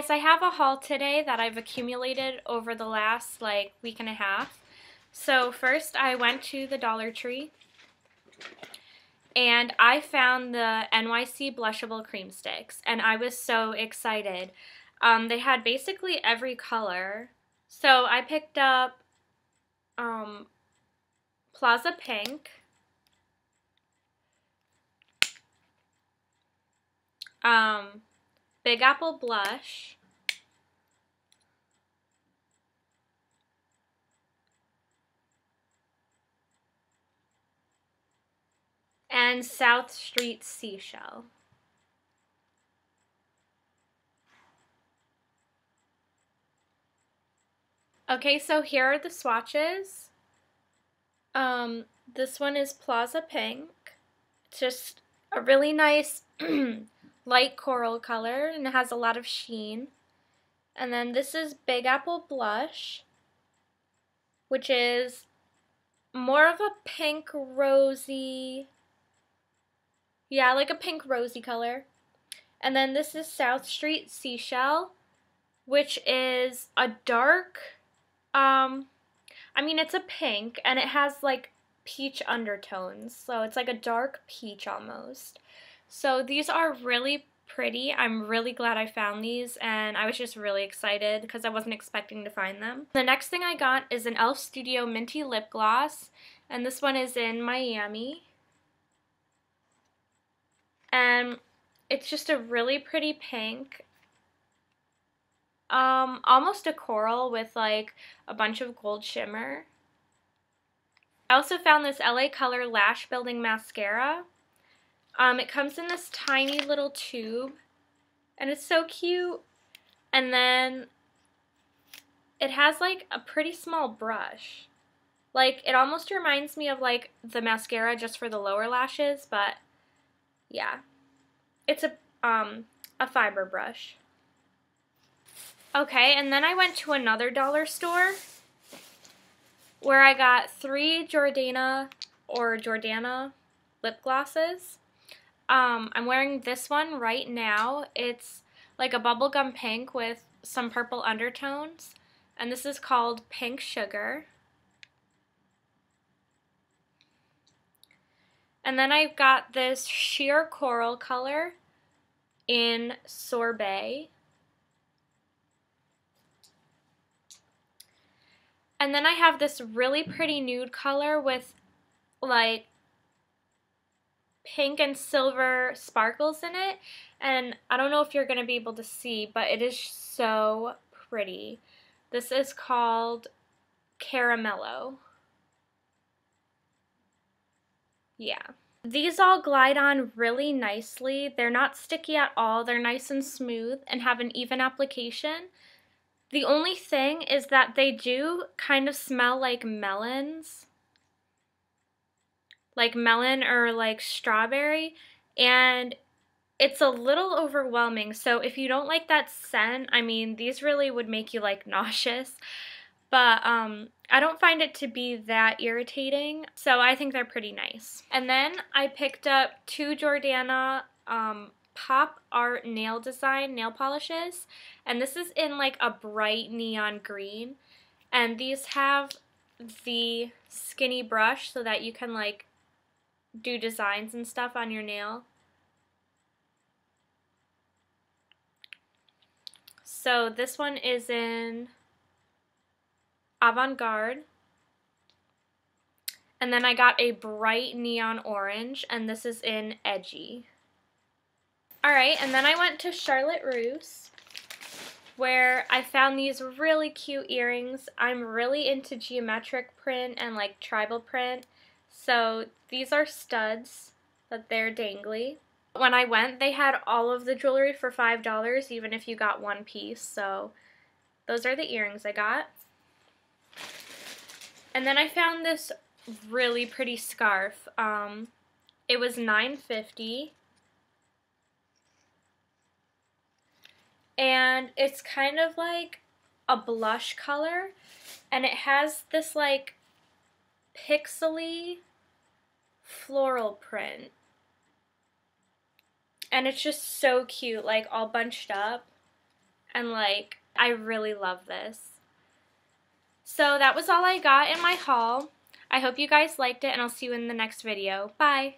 guys, I have a haul today that I've accumulated over the last like week and a half. So first I went to the Dollar Tree and I found the NYC Blushable Cream Sticks and I was so excited. Um, they had basically every color. So I picked up um, Plaza Pink, um, Big Apple Blush, and South Street Seashell. Okay, so here are the swatches. Um, this one is Plaza Pink. It's just a really nice light coral color and it has a lot of sheen. And then this is Big Apple Blush, which is more of a pink rosy, yeah, like a pink rosy color. And then this is South Street Seashell, which is a dark, um, I mean, it's a pink and it has like peach undertones. So it's like a dark peach almost. So these are really pretty. I'm really glad I found these and I was just really excited because I wasn't expecting to find them. The next thing I got is an e.l.f. Studio Minty Lip Gloss and this one is in Miami. And it's just a really pretty pink. Um, almost a coral with like a bunch of gold shimmer. I also found this LA Color Lash Building Mascara. Um, it comes in this tiny little tube, and it's so cute. And then it has like a pretty small brush. Like, it almost reminds me of like the mascara just for the lower lashes, but yeah. It's a, um, a fiber brush. Okay, and then I went to another dollar store where I got three Jordana or Jordana lip glosses. Um, I'm wearing this one right now. It's like a bubblegum pink with some purple undertones. And this is called Pink Sugar. And then I've got this sheer coral color in Sorbet. And then I have this really pretty nude color with like pink and silver sparkles in it. And I don't know if you're going to be able to see, but it is so pretty. This is called Caramello. Yeah. These all glide on really nicely. They're not sticky at all. They're nice and smooth and have an even application. The only thing is that they do kind of smell like melons. Like melon or like strawberry. And it's a little overwhelming. So if you don't like that scent, I mean, these really would make you like nauseous. But um, I don't find it to be that irritating. So I think they're pretty nice. And then I picked up two Jordana um, Pop Art Nail Design nail polishes. And this is in like a bright neon green. And these have the skinny brush so that you can like do designs and stuff on your nail. So this one is in Avant-Garde. And then I got a bright neon orange, and this is in Edgy. Alright, and then I went to Charlotte Russe, where I found these really cute earrings. I'm really into geometric print and like tribal print, so these are studs, but they're dangly. When I went, they had all of the jewelry for $5, even if you got one piece, so those are the earrings I got. And then I found this really pretty scarf. Um, it was $9.50. And it's kind of like a blush color. And it has this like pixely floral print. And it's just so cute, like all bunched up. And like, I really love this. So that was all I got in my haul. I hope you guys liked it and I'll see you in the next video. Bye!